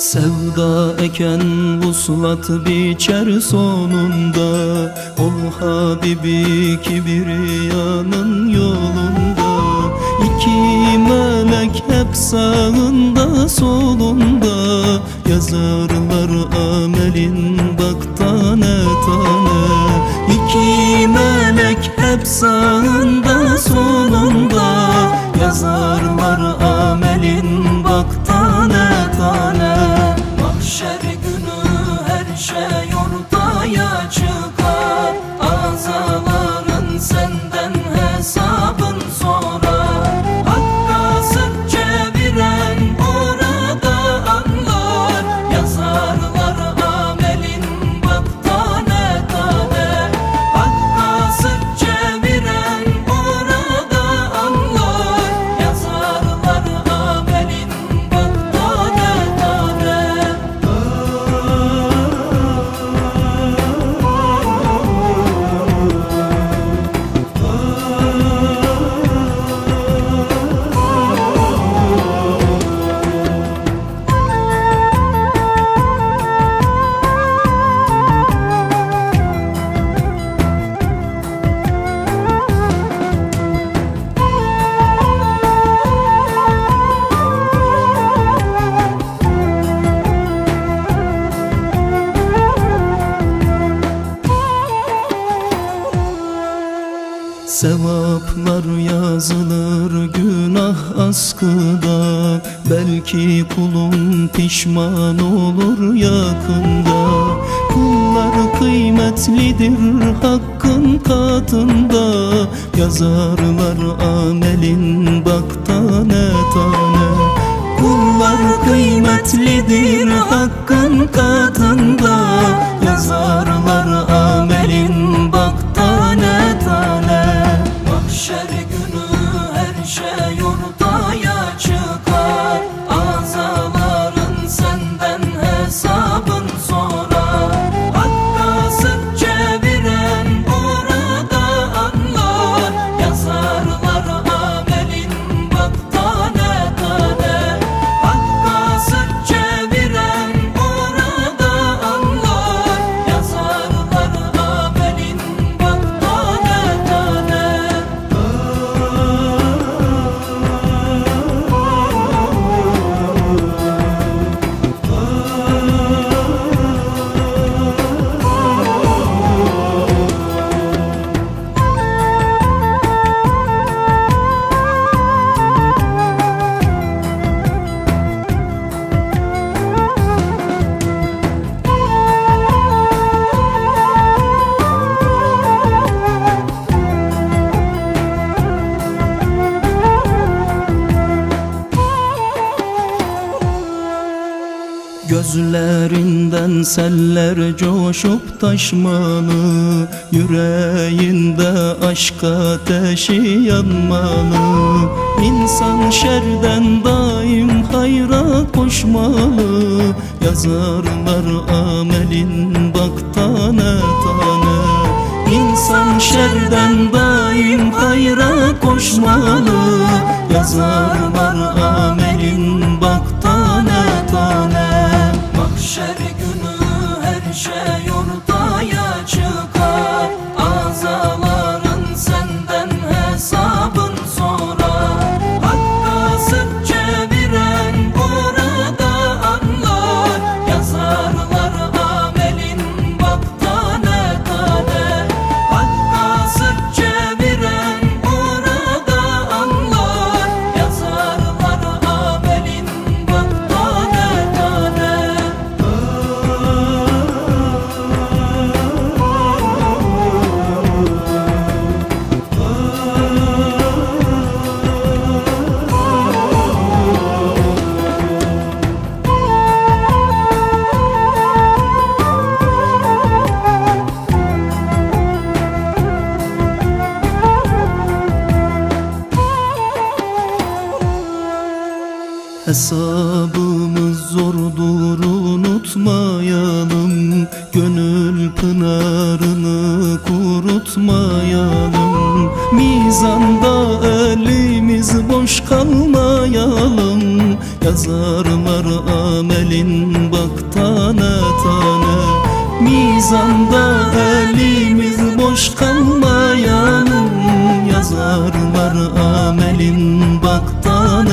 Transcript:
Sevda eken vuslat biçer sonunda. Ol Habibi kibriyanın yolunda. İki melek hep sağında solunda. Yazarlar amelin bak tane tane. İki melek hep sağında solunda. Yazarlar amelin your Sevaplar yazılır günah askıda. Belki kulun pişman olur yakında. Kullar kıymetlidir hakkın katında. Yazarlar amelin bak tane tane. Kullar kıymetlidir hakkın katında. Yazarlar amelin bak her Gözlerinden seller coşup taşmalı Yüreğinde aşk ateşi yanmalı İnsan şerden daim hayra koşmalı Yazarlar amelin bak tane tane. İnsan şerden daim hayra koşmalı Yazarlar amelin bak tane tane Mahşer günü her şey Hesabımız zordur unutmayalım. Gönül pınarını kurutmayalım. Mizanda elimiz boş kalmayalım. Yazarlar amelin bak tane tane. Mizanda elimiz boş kalmayalım. Yazarlar amelin bak tane